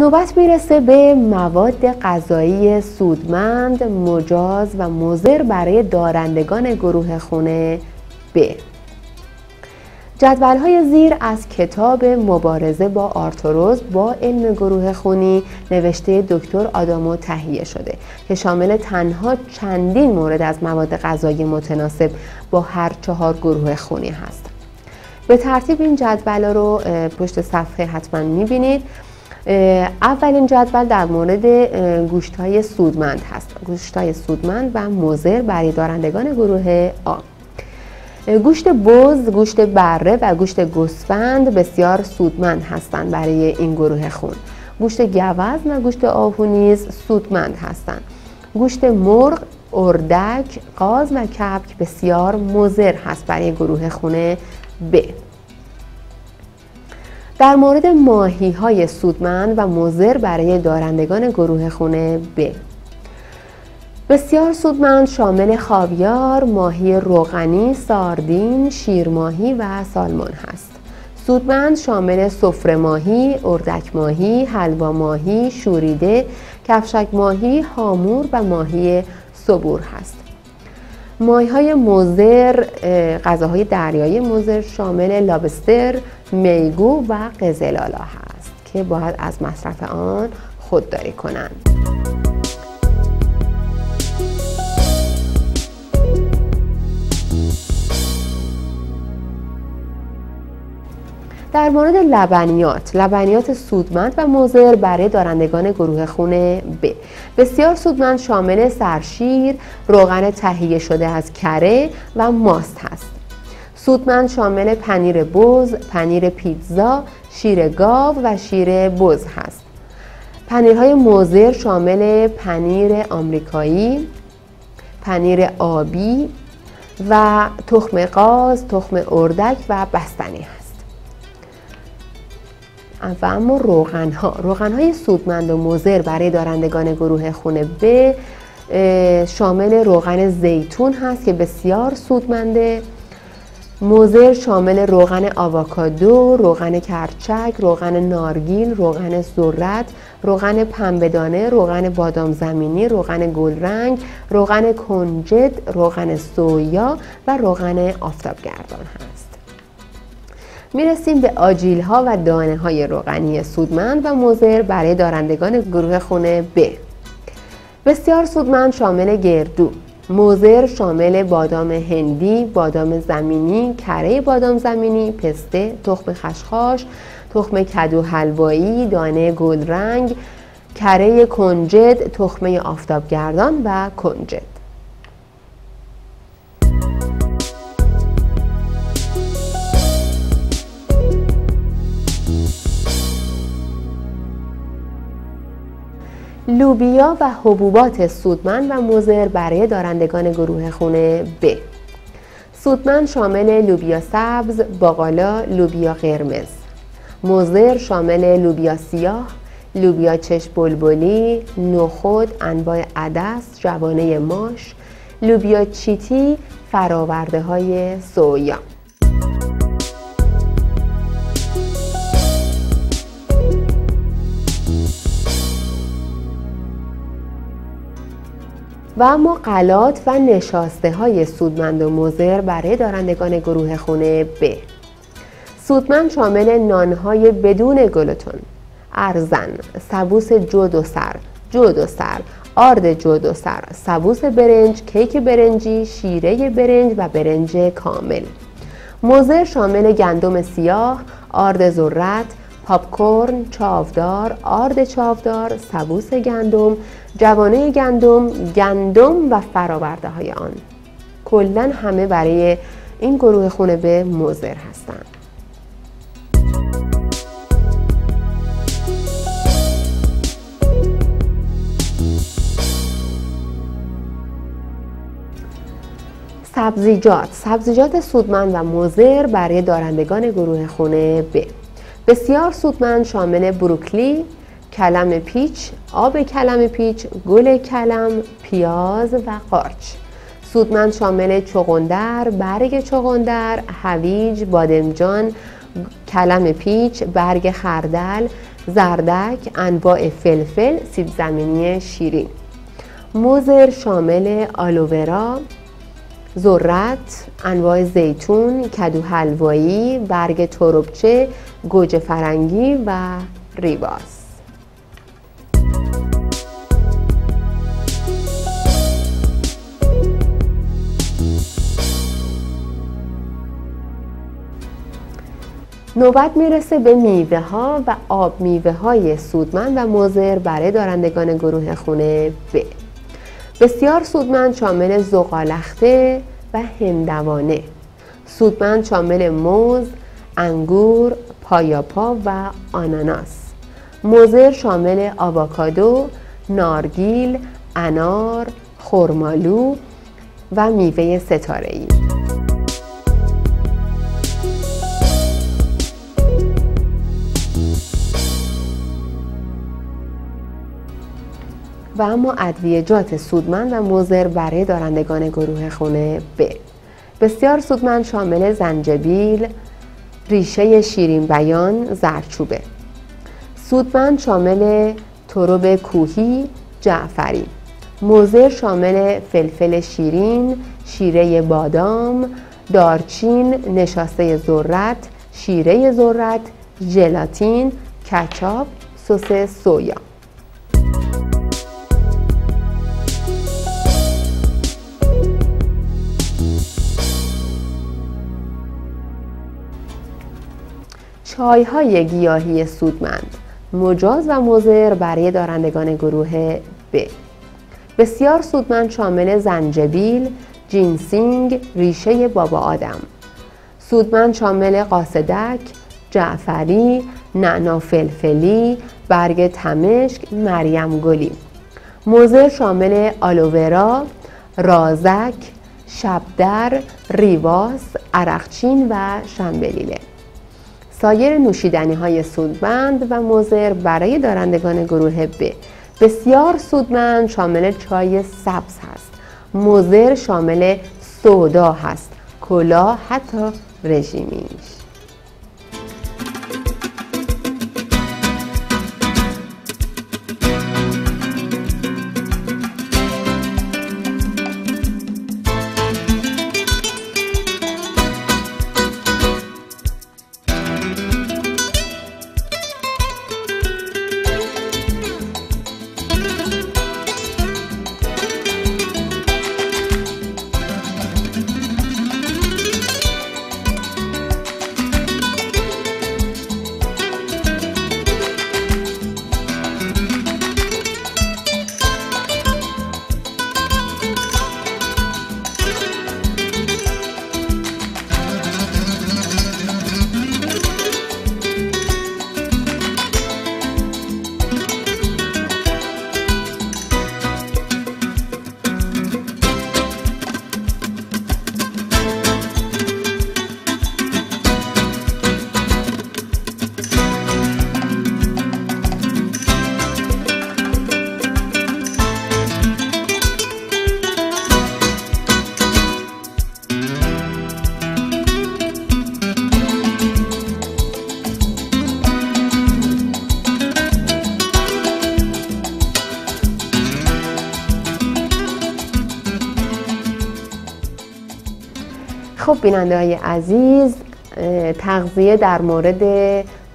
نوبت می‌رسه به مواد غذایی سودمند، مجاز و مضر برای دارندگان گروه خونه ب. جدول های زیر از کتاب مبارزه با آرتروز با علم گروه خونی نوشته دکتر آدامو تهیه شده که شامل تنها چندین مورد از مواد غذایی متناسب با هر چهار گروه خونی هست به ترتیب این جدول رو پشت صفحه حتما می‌بینید اولین جدول در مورد گوشت های سودمند هست گوشت های سودمند و مزر برای دارندگان گروه آ گوشت بز، گوشت بره و گوشت گوسفند بسیار سودمند هستند برای این گروه خون. گوشت گوز و گوشت آهو نیز سودمند هستند. گوشت مرغ، اردک، قاز و کبک بسیار مضر هست برای گروه خونه ب. در مورد ماهی های سودمند و مضر برای دارندگان گروه خونه ب بسیار سودمند شامل خاویار، ماهی روغنی، ساردین، شیرماهی و سالمون هست. سودمند شامل سفره ماهی، اردک ماهی، حلوا ماهی، شوریده، کفشک ماهی، هامور و ماهی صبور هست. ماهی های موزر، غذاهای دریایی موزر شامل لابستر، میگو و قزلالا هست که باید از مصرف آن خودداری کنند. در مورد لبنیات لبنیات سودمند و مضر برای دارندگان گروه خون ب بسیار سودمند شامل سرشیر روغن تهیه شده از کره و ماست هست سودمند شامل پنیر بز پنیر پیتزا شیر گاو و شیر بز هست. پنیرهای مضر شامل پنیر آمریکایی پنیر آبی و تخم قاز، تخم اردک و بستنی هست. و اما روغن ها روغن های سودمند و مضر برای دارندگان گروه خونه ب شامل روغن زیتون هست که بسیار سودمنده. موزر شامل روغن آواکادو، روغن کرچک، روغن نارگیل، روغن ذرت، روغن پنبهدانه، روغن بادام زمینی، روغن گلرنگ، روغن کنجد، روغن سویا و روغن آفتابگردان هست. می‌رسیم به آجیل ها و دانه های روغنی سودمند و مزر برای دارندگان گروه خونه ب بسیار سودمند شامل گردو موزر شامل بادام هندی، بادام زمینی، کره بادام زمینی، پسته، تخم خشخاش، تخم کدو حلوایی، دانه گلرنگ، کره کنجد، تخمه آفتابگردان و کنجد. لوبیا و حبوبات سودمند و مضر برای دارندگان گروه خونه ب. سودمند شامل لوبیا سبز، باقالا، لوبیا قرمز. مضر شامل لوبیا سیاه، لوبیا چشم بلبلی، نخود، انواع عدس، جوانه ماش، لوبیا چیتی، فراورده های سویا. و اما قلات و نشاسته های سودمند و مزر برای دارندگان گروه خونه ب. سودمند شامل نانهای بدون گلوتون ارزن، سبوس جود و سر، جود و سر، آرد جود و سر، سبوس برنج، کیک برنجی، شیره برنج و برنج کامل. مزر شامل گندم سیاه، آرد ذرت، پاپکورن، چاودار، آرد چاودار، سبوس گندم، جوانه گندم، گندم و فراورده های آن کلا همه برای این گروه خونه به مزر هستند. سبزیجات سبزیجات سودمند و مزر برای دارندگان گروه خونه ب بسیار سودمند شامل بروکلی، کلم پیچ، آب کلم پیچ، گل کلم، پیاز و قارچ. سودمند شامل چغندر، برگ چغندر، هویج، بادمجان، کلم پیچ، برگ خردل، زردک انواع فلفل سیب زمینی شیرین. موزر شامل آلوورا ذرت انواع زیتون کدو حلوایی برگ تربچه گوجه فرنگی و ریواس نوبت می‌رسه به میوه ها و آب میوه های سودمند و مزر برای دارندگان گروه خونه ب. بسیار سودمند شامل زغالخته و هندوانه. سودمند شامل موز، انگور، پایاپا و آناناس. مزر شامل آواکادو، نارگیل، انار، خرمالو و میوه ستاره و اما ادویجات سودمند و مضر برای دارندگان گروه خونه ب. بسیار سودمند شامل زنجبیل ریشه شیرین بیان زرچوبه سودمند شامل تروب کوهی جعفری. موزر شامل فلفل شیرین شیره بادام دارچین نشاسته ذرت شیره ذرت ژلاتین کچاپ سس سویا. چای های گیاهی سودمند مجاز و مضر برای دارندگان گروه ب. بسیار سودمند شامل زنجبیل، جینسینگ، ریشه بابا آدم. سودمند شامل قاصدک، جعفری، نعنا فلفلی، برگ تمشک، مریم گلی. مضر شامل آلوورا، رازک، شبدر، ریواس، عرقچین و شنبلیله. سایر نوشیدنی های سودمند و مزر برای دارندگان گروه ب بسیار سودمند شامل چای سبز هست. مزر شامل سودا هست. کلا حتی رژیمیش. خب بیننده های عزیز تغذیه در مورد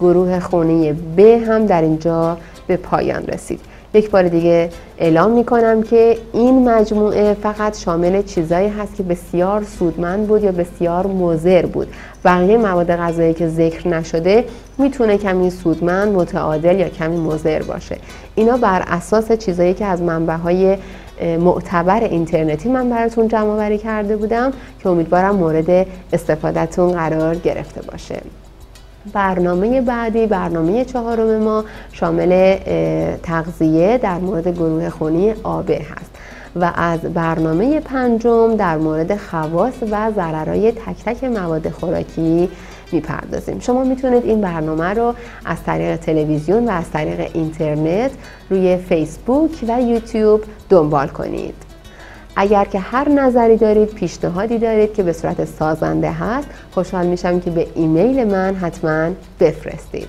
گروه خونه ب هم در اینجا به پایان رسید. یک بار دیگه اعلام می کنم که این مجموعه فقط شامل چیزایی هست که بسیار سودمند بود یا بسیار مضر بود. بقیه مواد غذایی که ذکر نشده می‌تونه کمی سودمند متعادل یا کمی مضر باشه. اینا بر اساس چیزایی که از منبع های معتبر اینترنتی من براتون جمع آوری کرده بودم که امیدوارم مورد استفادهتون قرار گرفته باشه. برنامه بعدی برنامه چهارم ما شامل تغذیه در مورد گروه خونی آبه هست و از برنامه پنجم در مورد خواص و ضررهای تک تک مواد خوراکی می‌پردازیم. شما می‌تونید این برنامه رو از طریق تلویزیون و از طریق اینترنت روی فیسبوک و یوتیوب دنبال کنید. اگر که هر نظری دارید پیشنهادی دارید که به صورت سازنده هست خوشحال میشم که به ایمیل من حتما بفرستید.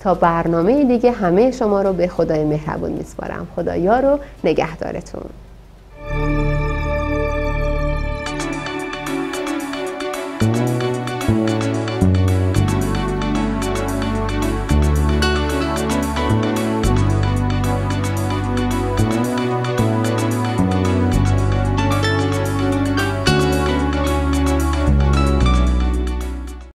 تا برنامه دیگه همه شما رو به خدای مهربون میسپارم. خدایا رو نگهدارتون.